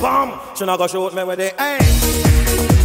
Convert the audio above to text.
bam, bam. She not go shoot me with the aim.